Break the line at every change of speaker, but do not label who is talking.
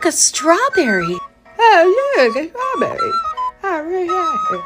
look, a strawberry.
Oh, look, a strawberry. I really.